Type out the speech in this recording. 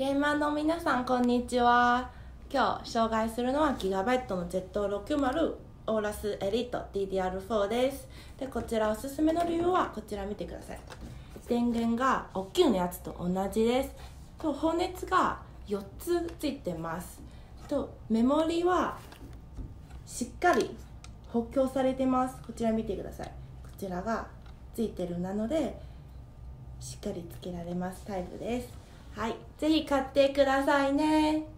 現場の皆さんこんにちは。今日紹介するのはギガバイトの Z60 オーラスエリート DDR4 です。でこちらおすすめの理由はこちら見てください。電源が大きいのやつと同じです。と放熱が4つついてます。とメモリはしっかり補強されてます。こちら見てください。こちらがついてるなのでしっかりつけられますタイプです。はい。ぜひ買ってくださいね。